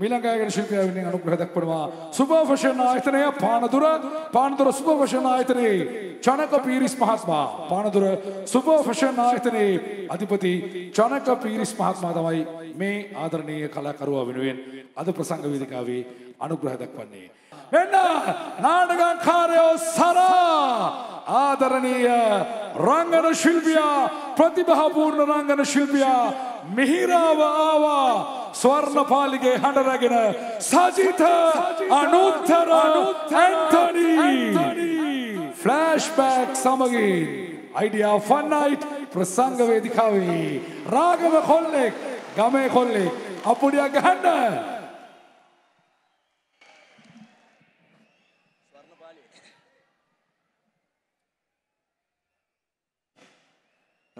මීළඟායකන ශිල්පියාවෙන් අනුග්‍රහ දක්වනවා. සුභාෂණ ආයතනය පානදුර පානදුර සුභාෂණ ආයතනයේ චනක පීරිස් මහත්මයා. පානදුර සුභාෂණ ආයතනයේ අධිපති චනක පීරිස් මහත්මයා තමයි මේ ආදරණීය කලාකරුවා වෙනුවෙන් අද ප්‍රසංග වේදිකාවේ අනුග්‍රහ දක්වන්නේ. මෙන්න නාටකකාරයෝ සරා ආදරණීය රංගන ශිල්පියා ප්‍රතිභාපූර්ණ රංගන ශිල්පියා මිහිරාව ආවා ස්වර්ණපාලිගේ හඬ රැගෙන සජිත අනුත්තර ඇන්තනි ෆ්ලෑෂ්බෑක් සමගින් අයිඩියා ෆන්නයිට් ප්‍රසංග වේදිකාවේ රාගව කොල්ලෙක් ගමේ කොල්ලෙක් අපුඩියක් ගහන්න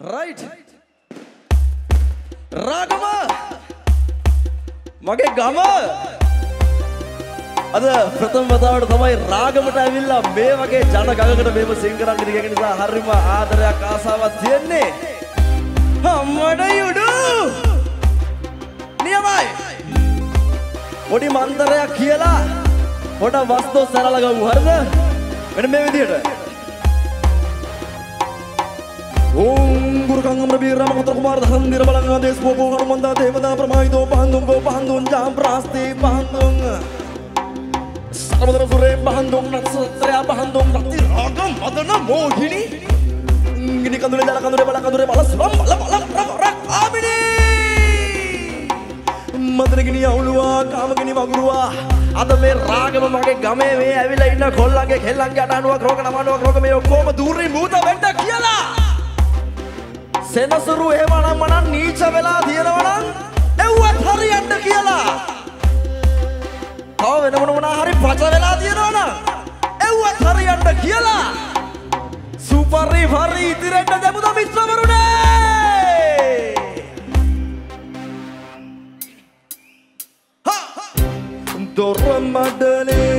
රයිට් රාගම. මගේ ගම. අද ප්‍රථම වතාවට තමයි රාගමට ඇවිල්ලා මේ වගේ ජන ගඟකට මේව සිං කරන්න ඉගෙන නිසා හරිම ආදරයක් ආසාවක් තියෙන්නේ. අම්මඩ යුඩු. නියමයි. පොඩි මන්තරයක් කියලා. පොඩ වස්තෝ සරලා ගමු හරිද? මෙන්න මේ විදියට ఓం గురుకంగం రవి రామపుత్ర కుమార్ ధరం నిరబలంగా దేశపోపో హనుమంద దేవదా ప్రమాయిదో బహందుం గో బహందుం జాం ప్రాస్తి బహందుం సర్వదర సురే బహందుం నత్సత్రయ బహందుం రతి రాగం మదన మోహిని ఇంగిని కందులే జల కందులే బల కందులే బల సులం బల బల ప్రవర కామిని මදනගෙන අවුලුවා කාමගෙන වගුරුවා අද මේ රාගම මගේ ගමේ මේ ඇවිල්ලා ඉන්න කොල්ලන්ගේ කෙල්ලන්ගේ අටනුවක් රෝග නමනුවක් රෝග මේ ඔක්කොම දූරේ මූත වෙන්න කියලා සෙනසුරු එහෙමනම් මනම් නීච වෙලා තියෙනවනම් එව්වත් හරියන්න කියලා. තව වෙන මොන මොනා හරි පච වෙලා තියෙනවනම් එව්වත් හරියන්න කියලා. සුපරි හරි ඉතිරෙන්න දෙමුද මිත්‍රවරුනේ දොර මඩලේ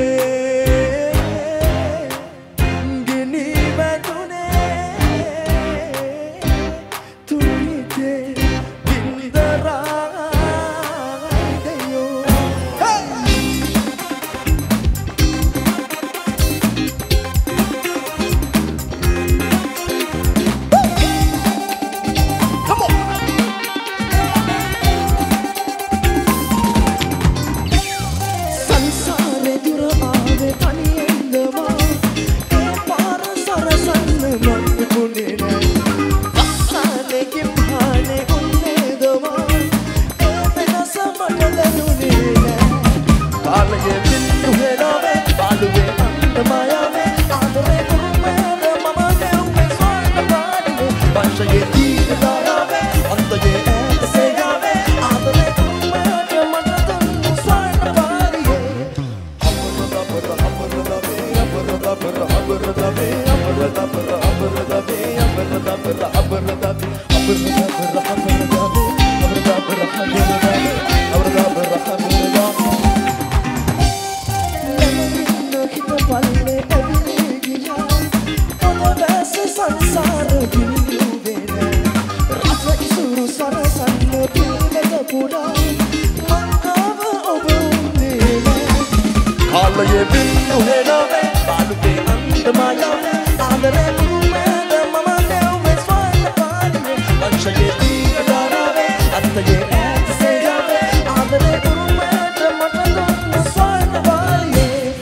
කාලයේ බින්දු හෙලාවේ බාලුවේ අන්තමායාවේ ආදරේ කුරුමේද මම දෙව්වේ ස්වර්ණ පාඩිවේ වංශයේ දීගදායාවේ අන්තයේ ඈත සේයාවේ ආදරේ කුරුමේද මට දුන්නු ස්වර්ණ පාඩිවේ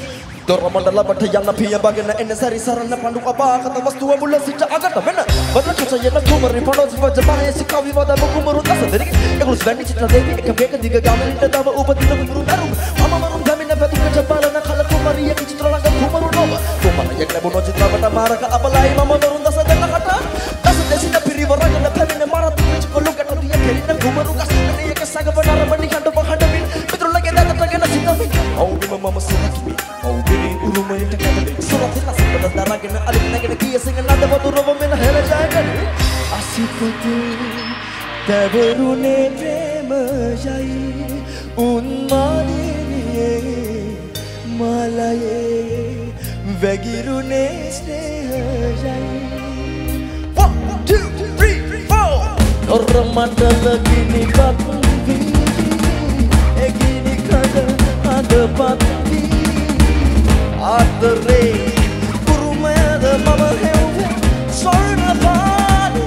දොර මණ්ඩලබට යන්න පියඹගෙන එන්න සැරි සරන්න පඳු අපාගත වස්තුව මුල සිට අගට වෙන වද චුසයන කුමරි පොළොස් වජ බහේ කවි වද කුමරු දස දෙරි එගුස් වැනි චිත්‍ර දෙවි එක වේක දිග ගමනිට තව උපදින කුමරු දරුම් මම මරුම් ගමින පැතුක ජපාලන කල කුමරිය චිත්‍ර ළඟ කුමරු නොව. කුමරියක් ලැබුණු චිත්‍රපට මාරක අපලයි. මම දරුම් දස දෙන්නකට දස දෙසින පිරිවරගෙන පැමිණ මරත් පිච් කොළු කට දිය කෙලින කුමරු ගස් එක සගපන රබනි කඬ පහඬමින් පිටුලගේ දතටගෙන සිතමින් ඔව්බිම මම සුරකිමි. ඔව්බිනි උරුමයට කැදලි සුරතින සම්පත දරගෙන අලින් නැගෙන කිය සිංහ නද වතුරව මෙන හෙල ජයගෙන. අසිපතු තැවරුණේ ප්‍රේමයයි. උන්මාදිනියේ හිමාලයේ වැගිරුණේ ස්නේහයයි. නොර මටල ගිනි පත්වී එගිනි කඩ අද පත්වී ආදරේ කුරුමයද මම හෙව්ව ස්වර්ණපානයේ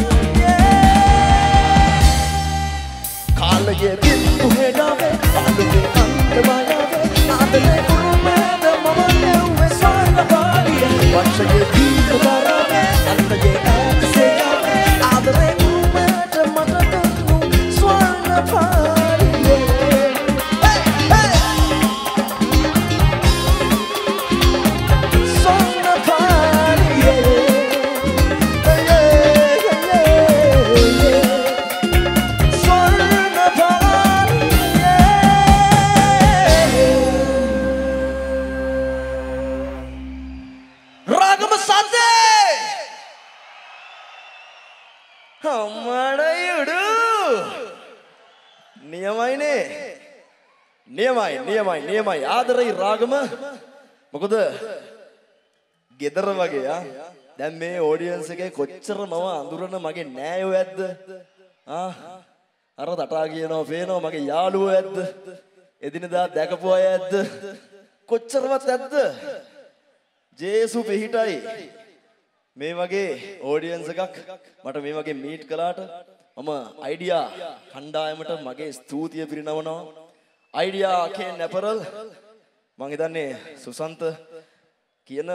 කාලයේ බිත්තු හෙඩාවේ අලුගේ අන්තමායාවේ ආදරේ What shall you do නියමයි. නියමයි නියමයි ආදරයි රාගම. මොකද ගෙදර වගේ ආ දැන් මේ ඔඩියන්ස් එකේ කොච්චර මම අඳුරන මගේ නෑයෝ ඇද්ද? ආ? අර තටා කියනවා පේනවා මගේ යාළුවෝ ඇද්ද? එදිනදා දැකපු අය ඇද්ද? කොච්චරවත් ඇද්ද? ජේසු පිහිටයි. මේ වගේ ඕඩියන්ස් එකක් මට මේ වගේ මීට් කළාට මම අයිඩියා කණ්ඩායමට මගේ ස්තුතිය පිරිනවනවා. අයිඩියා කේ නැපරල් මං හිතන්නේ සුසන්ත කියන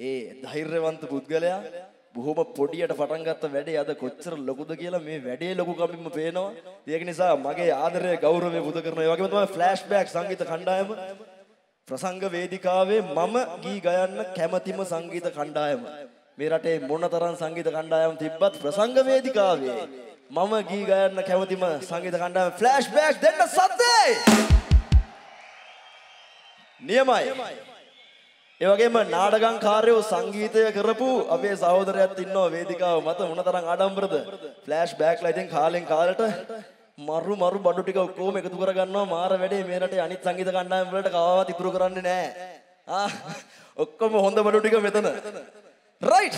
ඒ ධෛර්යවන්ත පුද්ගලයා බොහොම පොඩියට පටන් ගත්ත වැඩේ අද කොච්චර ලොකුද කියලා මේ වැඩේ ලොකුකමින්ම පේනවා. ඒක නිසා මගේ ආදරය ගෞරවය පුද කරන ඒ වගේම තමයි ෆ්ලෑෂ්බෑක් සංගීත කණ්ඩායම ප්‍රසංග වේදිකාවේ මම ගී ගයන්න කැමතිම සංගීත කණ්ඩායම. මේ රටේ මොනතරම් සංගීත කණ්ඩායම් තිබ්බත් ප්‍රසංග වේදිකාවේ මම ගී ගයන්න කැමතිම සංගීත කණ්ඩායම ෆ්ලෑෂ්බෑක් දෙන්න සද්දේ. නියමයි. ඒ වගේම නාටකම් කාර්යෝ සංගීතය කරපු අපේ සහෝදරයත් ඉන්නවා වේදිකාව මත මොනතරම් ආඩම්බරද? ෆ්ලෑෂ් බෑක්ලා ඉතින් කාලෙන් කාලට මරු මරු බඩු ටික ඔක්කොම එකතු කරගන්නවා. මාර වැඩේ මේ රටේ අනිත් සංගීත කණ්ඩායම් වලට කවවත් ඉතුරු කරන්නේ නැහැ. ආ ඔක්කොම හොඳ බඩු ටික මෙතන. රයිට්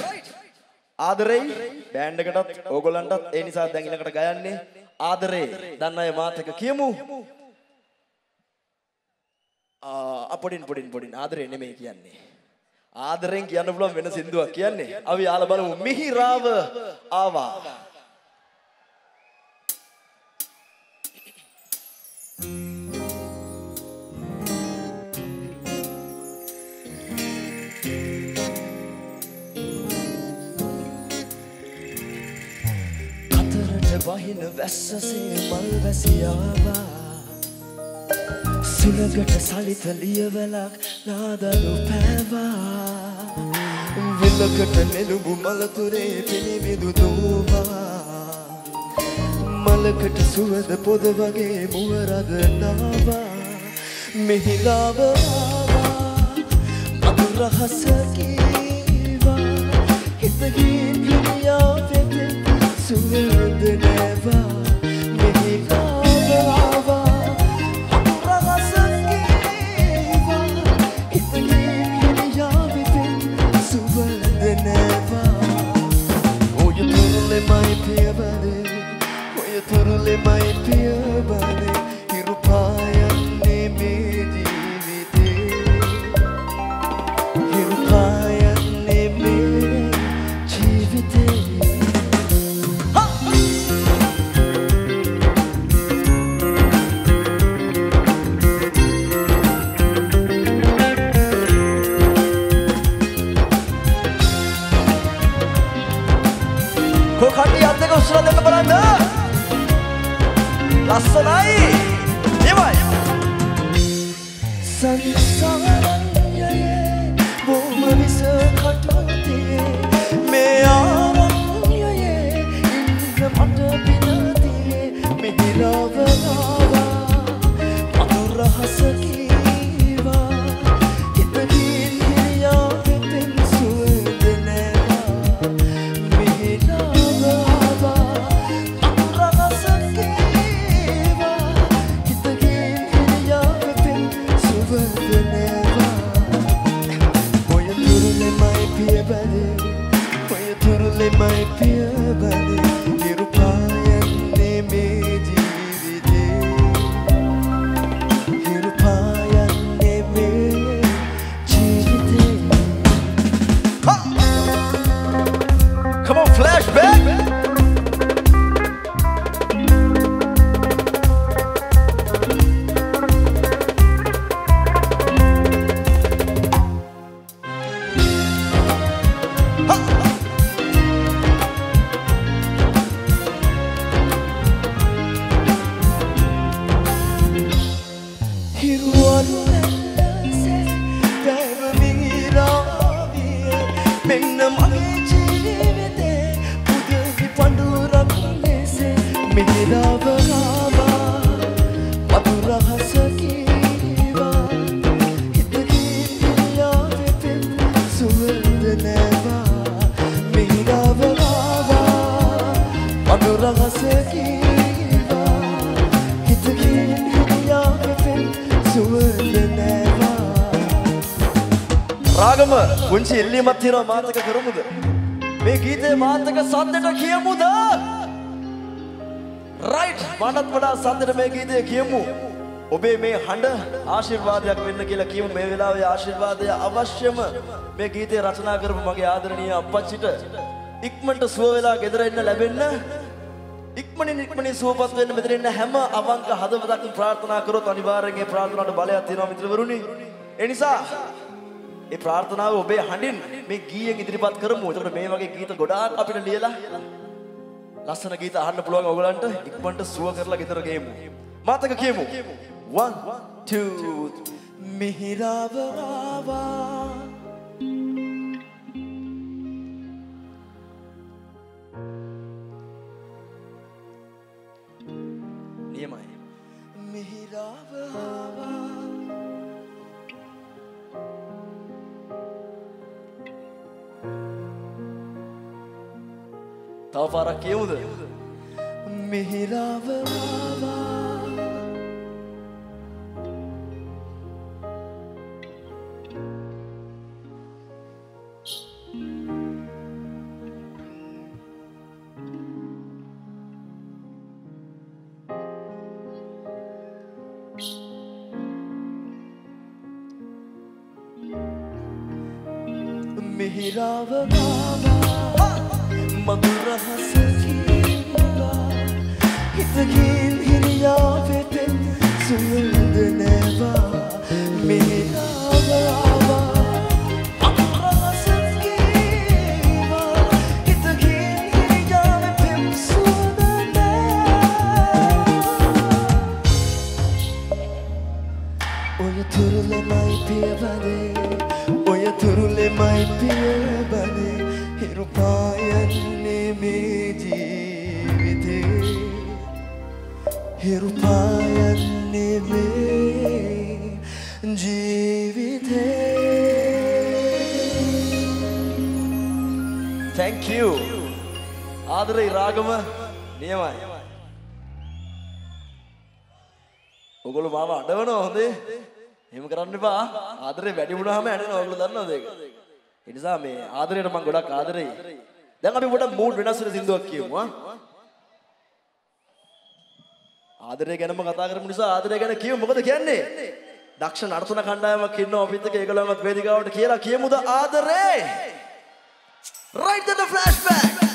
ආදරේ. බෑන්ඩ් එකටත් ඕගොල්ලන්ටත් ඒ නිසා දැන් ඊළඟට ගයන්නේ. ආදරේ. දන්න අය මාත් එක්ක කියමු. අපොඩින් පොඩින් පොඩින්. ආදරේ නෙමෙයි කියන්නේ. ආදරෙන් කියන්න පුළුවන් වෙන සින්දුවක් කියන්නේ. අපි යාලා බලමු. මිහිරාව. ආවා. වහින වැස්සසේ මල් වැසියාවා. සුළඟට සලිත ලියවලක් නාදලු පැවා. විල්ලකට නෙළුඹු මලතුරේ පිළිමිදු දෝවා මලකට සුවඳ පොද වගේ මුවරද නාවා. මෙහිලාව ආවා. මధుරහස කීවා. හිතගින් හිමියා වෙත සුවඳ නැවා ලස්සනයි. එවයි. සංසාරයයේ බොම විස කටුතියේ මේ Come on, play. රාගම පුංචි එල්ලීමක් තියෙනවා මාතක කරමුද මේ ගීතේ මාතක සද්දට කියමුද රයිට් මටත් වඩා සද්දට මේ ගීතය කියමු ඔබේ මේ හඬ ආශිර්වාදයක් වෙන්න කියලා කියමු මේ වෙලාවේ ආශිර්වාදය අවශ්‍යම මේ ගීතේ රචනා කරපු මගේ ආදරණීය අප්පච්චිට ඉක්මනට සුව වෙලා ගෙදර එන්න ලැබෙන්න ඉක්මනින් ඉක්මනින් සුවපත් වෙන්න මෙතන ඉන්න හැම අවංක හදවතකින් ප්‍රාර්ථනා කරොත් අනිවාර්යෙන් ඒ ප්‍රාර්ථනාවට බලයක් තියෙනවා මිත්‍රවරුනි ඒ නිසා ඒ ප්‍රාර්ථනාව ඔබේ හඬින් මේ ගීයෙන් ඉදිරිපත් කරමු. එතකොට මේ වගේ ගීත ගොඩාක් අපිට ලියලා ලස්සන ගීත අහන්න පුළුවන් ඔයගලන්ට ඉක්මනට සුව කරලා ගෙදර ගේමු. මාතක කියමු. 1 2 මිහිරාවවා නියමයි. මිහිරාවවා තව පාරක් කියමුද? මිහිරාවවා ආදරේ වැඩි වුණාම ඇඬෙනවා ඔයගොල්ලෝ දන්නවද ඒක? ඒ නිසා මේ ආදරයට මම ගොඩක් ආදරෙයි. දැන් අපි පොඩක් මූඩ් වෙනස් වෙන සින්දුවක් කියමු ආ. ආදරය ගැනම කතා කරපු නිසා ආදරය ගැන කියමු මොකද කියන්නේ? දක්ෂ නර්තන කණ්ඩායමක් ඉන්නවා අපිත් එක්ක ඒගොල්ලන්වත් වේදිකාවට කියලා කියමුද ආදරේ? Right to the flashback.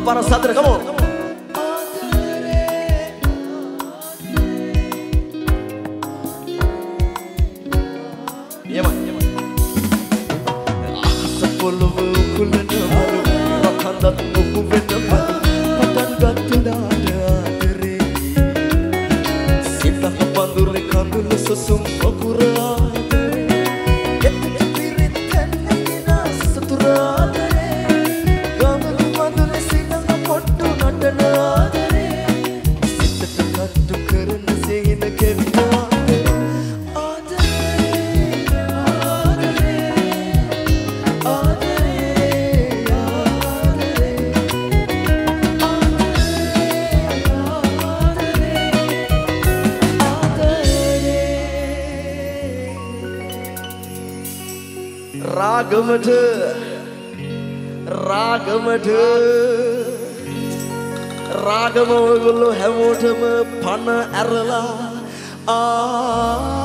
Vamos para o Sadra, vamos. රාගමට රාගමට. Ragama ඔයගොල්ලෝ හැමෝටම පණ ඇරලා ආදරේ.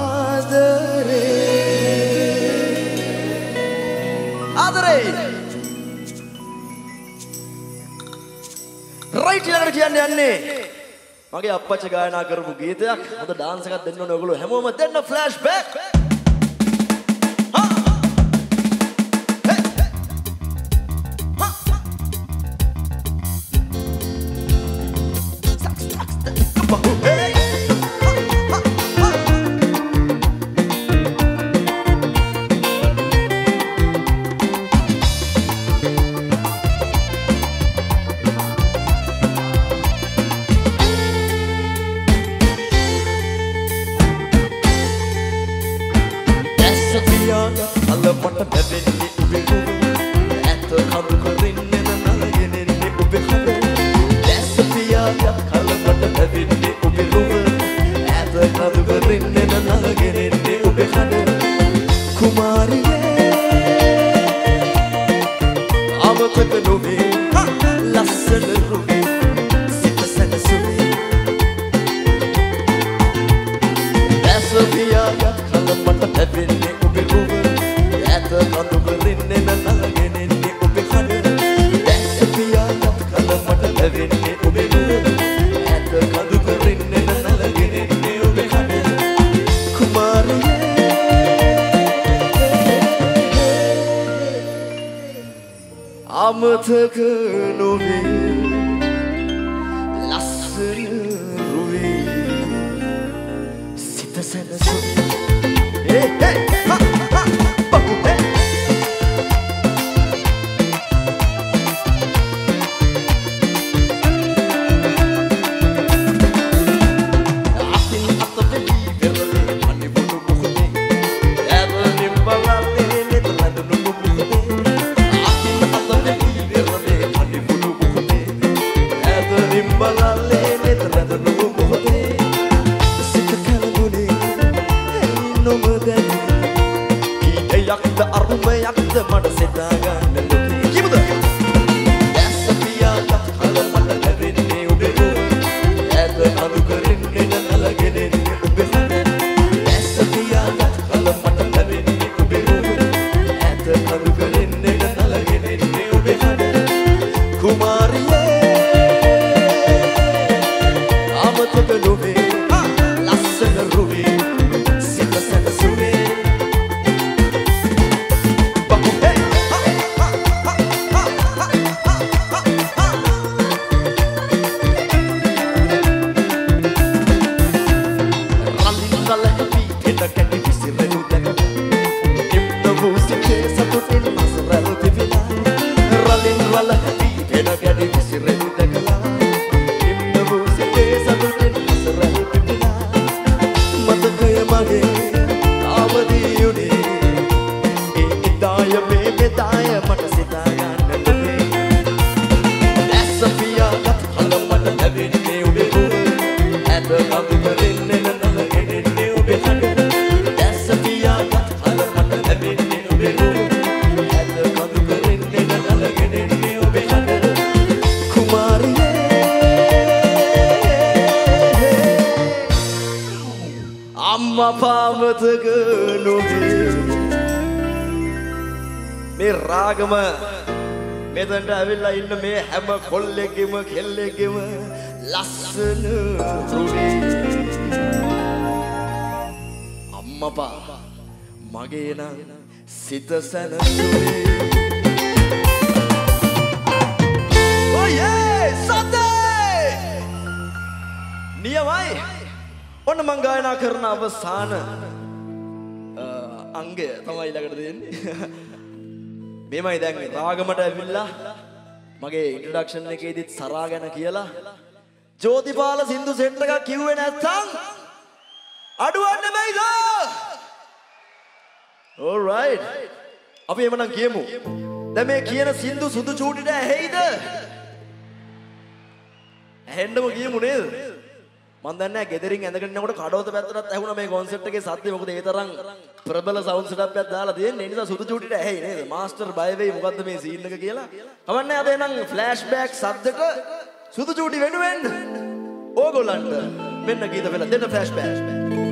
ආදරේ. රයිට් ඊළඟට කියන්න යන්නේ. මගේ අප්පච්චි ගායනා කරපු ගීතයක්. හොඳ ඩාන්ස් එකක් දෙන්න ඕනේ ඔයගොල්ලෝ හැමෝම දෙන්න ෆ්ලෑෂ් බෑක් අමතක නොවේ ලස්සන රුවේ සිත සැනසුම් ඒ ඒ හා මේ රාගම මෙතනට ඇවිල්ලා ඉන්න මේ හැම කොල්ලෙක්ගෙම කෙල්ලෙක්ගෙම ලස්සන තුනේ. අම්මපා මගේ නම් සිත සැනසුනේ ඔයේ සතේ! නියමයි. ඔන්න මං ගායනා කරන අවසාන අ, අංගය තමයි ළඟට දෙන්නේ මෙමයි දැන් රාගමට ඇවිල්ලා මගේ ඉන්ට්‍රොඩක්ෂන් එකේදීත් සරා ගැන කියලා. ජෝතිපාල සින්දු සෙට් එකක් කිව්වේ නැත්නම් අඩුවන්න බැයිද? Alright අපි එමනම් කියමු. දැන් මේ කියන සින්දු සුදු චූටිට ඇහෙයිද? ඇහෙන්නම කියමු නේද? මන් දන්නේ නැහැ ගෙදරින් ඇඳගෙන ඉන්නකොට කඩවත පැත්තටත් ඇහුණා මේ concept එකේ සත්‍ය. මොකද ඒ තරම් ප්‍රබල sound setup එකක් දාලා තියෙන්නේ. ඒ නිසා සුදු චූටිට ඇහෙයි නේද? මාස්ටර් බය වෙයි මොකද්ද මේ සීන් එක කියලා. කවන්නේ අද එනම් flashback සද්දට සුදු චූටි වෙනුවෙන් ඕගොල්ලන්ට මෙන්න ගීත වෙලා දෙන්න flashback.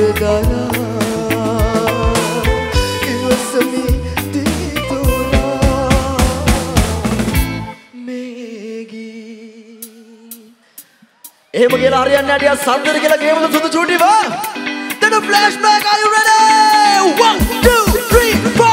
විදදරා ඉවසමි තිතුරා මේගී. එහෙම කියලා හරියන්නේ නැටිය සද්දර කියලා ගේමද සුදු චූටිව? දෙන flashback are you ready? 1 2 3 4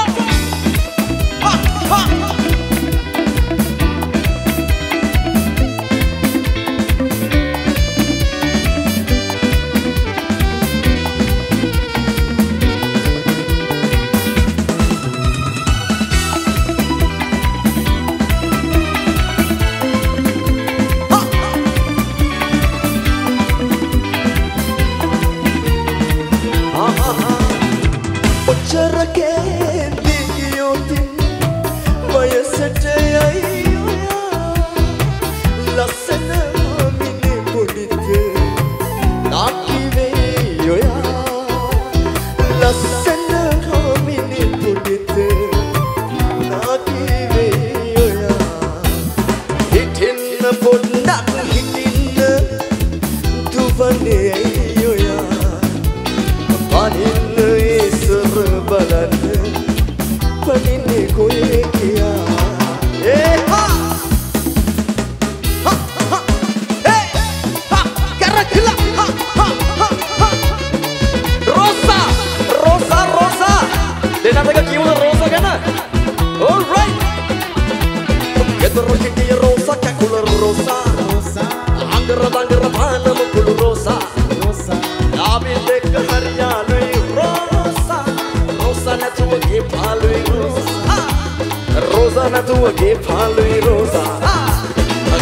Rosa නැතුවගේ පාලුයි රෝසා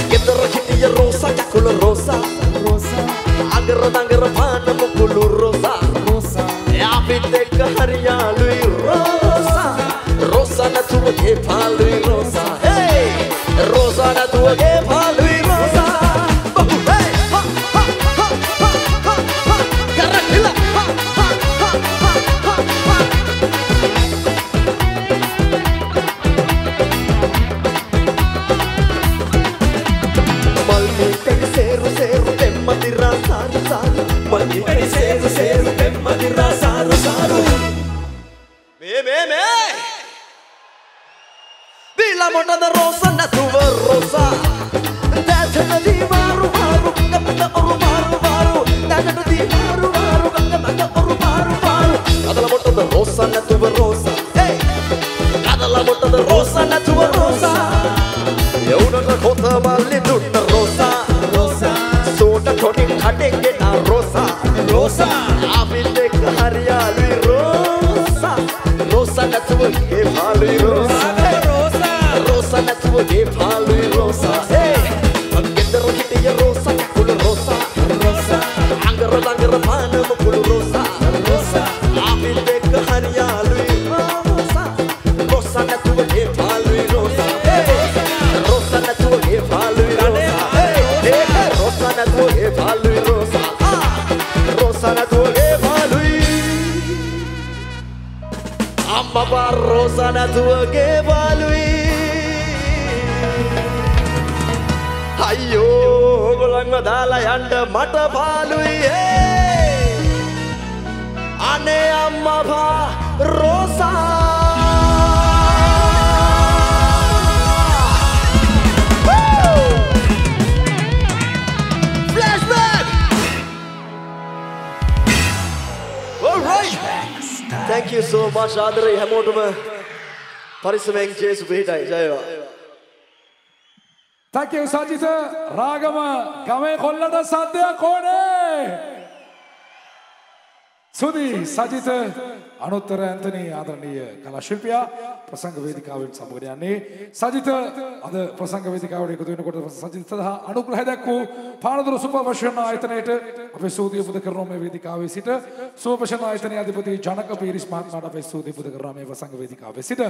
ගෙදර හිටිය රෝසා යකුළු රෝසා රෝසා අගර දඟර පාන මුකුළු රෝසා රෝසා යාපිත් එක්ක හරියාලුයි රෝසා රෝසා නැතුවගේ පාලුයි උඹන්ව දාලා යන්න මට පාළුයි අනේ අම්මා පා Rosa. Thank you so much ආදරේ හැමෝටම පරිස්සමෙන් ජේසු පිටයි ජයවා තැකි උසජිත රාගම ගමේ කොල්ලට සද්‍යයක් ඕනේ. සුදී සජිත අනුත්තර ඇන්තනී ආදරණීය කලාශිල්පියා ප්‍රසංග වේදිකාවෙන් සමගට යන්නේ. සජිත අද ප්‍රසංග වේදිකාවට එකතු වෙනකොට සජිත සඳහා අනුග්‍රහය දක්වූ පානදුර සුපවර්ෂණ ආයතනයට අපේ සූදිය පුද කරනවා මේ වේදිකාවේ සිට. සුපවර්ෂණ ආයතනයේ අධිපති ජනක පීරිස් මහත්මයාට අපේ සූදිය පුද කරනවා මේ ප්‍රසංග වේදිකාවේ සිට.